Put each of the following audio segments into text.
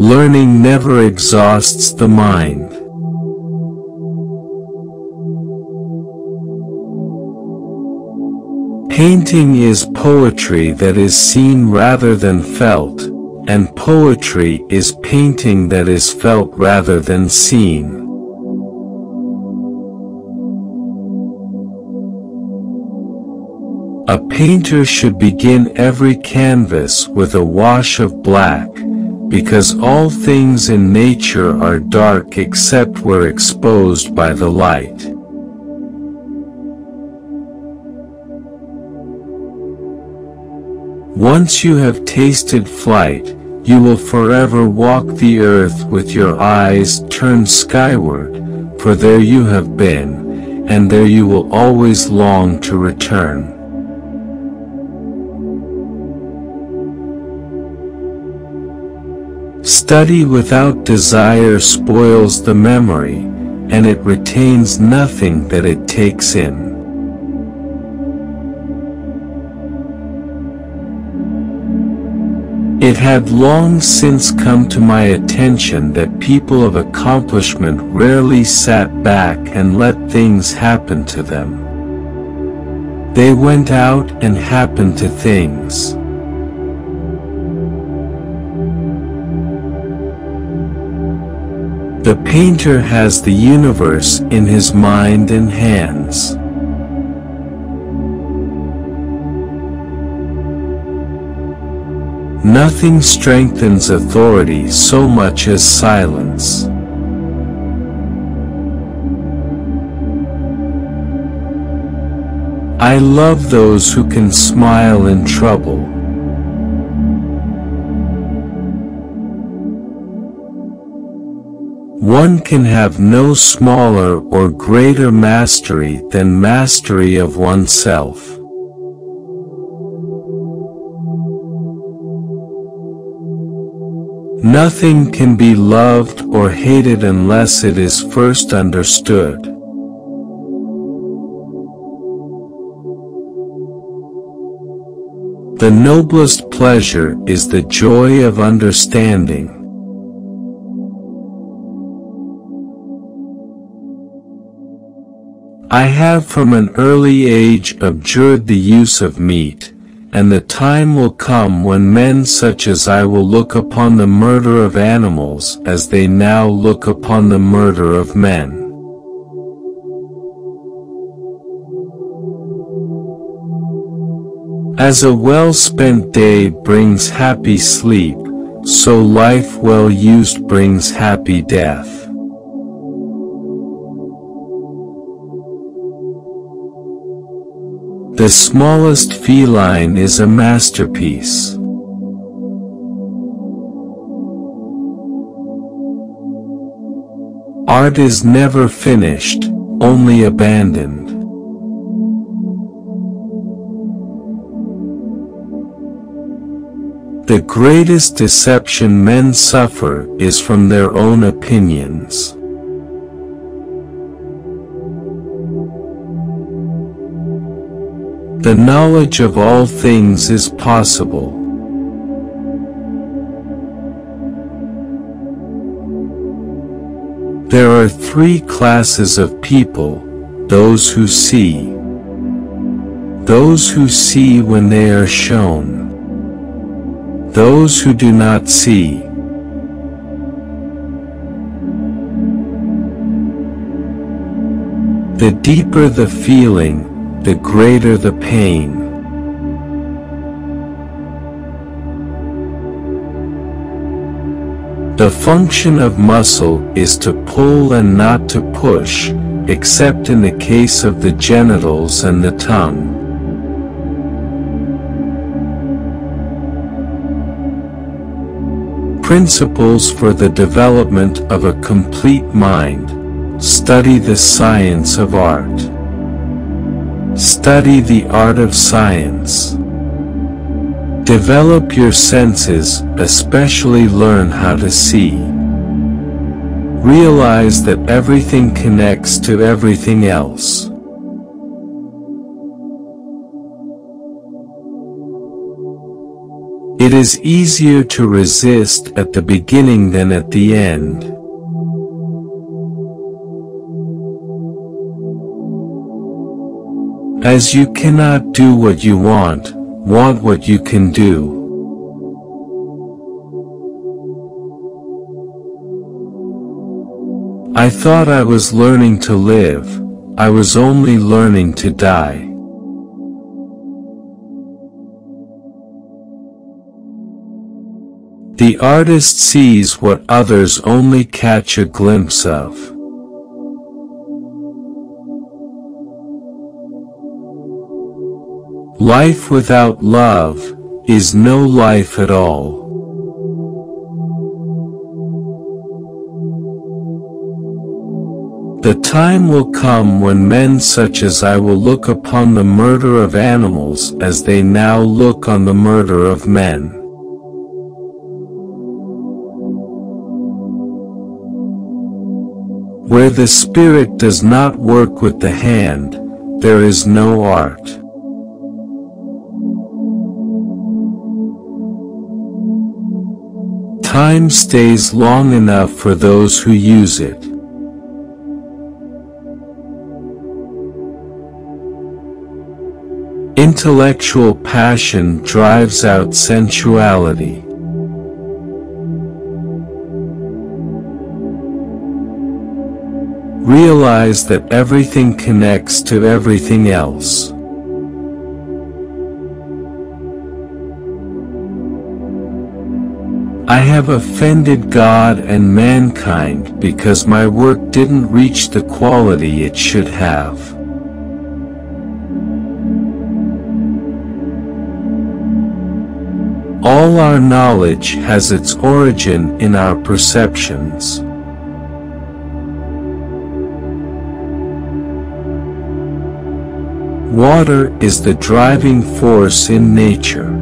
Learning never exhausts the mind. Painting is poetry that is seen rather than felt, and poetry is painting that is felt rather than seen. A painter should begin every canvas with a wash of black, because all things in nature are dark except where exposed by the light. Once you have tasted flight, you will forever walk the earth with your eyes turned skyward, for there you have been, and there you will always long to return. Study without desire spoils the memory, and it retains nothing that it takes in. It had long since come to my attention that people of accomplishment rarely sat back and let things happen to them. They went out and happened to things. The painter has the universe in his mind and hands. Nothing strengthens authority so much as silence. I love those who can smile in trouble. One can have no smaller or greater mastery than mastery of oneself. Nothing can be loved or hated unless it is first understood. The noblest pleasure is the joy of understanding. I have from an early age abjured the use of meat, and the time will come when men such as I will look upon the murder of animals as they now look upon the murder of men. As a well-spent day brings happy sleep, so life well used brings happy death. The smallest feline is a masterpiece. Art is never finished, only abandoned. The greatest deception men suffer is from their own opinions. The knowledge of all things is possible. There are three classes of people, those who see, those who see when they are shown, those who do not see. The deeper the feeling, the greater the pain. The function of muscle is to pull and not to push, except in the case of the genitals and the tongue. Principles for the development of a complete mind. Study the science of art. Study the art of science. Develop your senses, especially learn how to see. Realize that everything connects to everything else. It is easier to resist at the beginning than at the end. As you cannot do what you want, want what you can do. I thought I was learning to live, I was only learning to die. The artist sees what others only catch a glimpse of. Life without love is no life at all. The time will come when men such as I will look upon the murder of animals as they now look on the murder of men. Where the spirit does not work with the hand, there is no art. Time stays long enough for those who use it. Intellectual passion drives out sensuality. Realize that everything connects to everything else. I have offended God and mankind because my work didn't reach the quality it should have. All our knowledge has its origin in our perceptions. Water is the driving force in nature.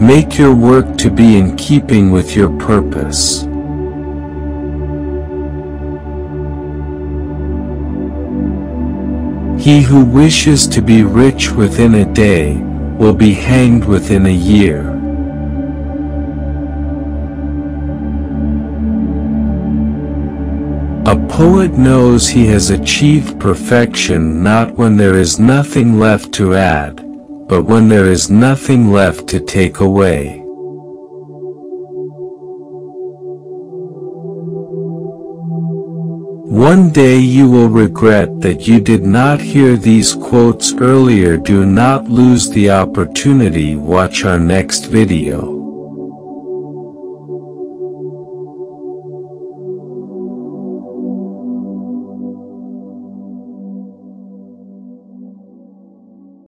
Make your work to be in keeping with your purpose. He who wishes to be rich within a day, will be hanged within a year. A poet knows he has achieved perfection not when there is nothing left to add, but when there is nothing left to take away. One day you will regret that you did not hear these quotes earlier do not lose the opportunity watch our next video.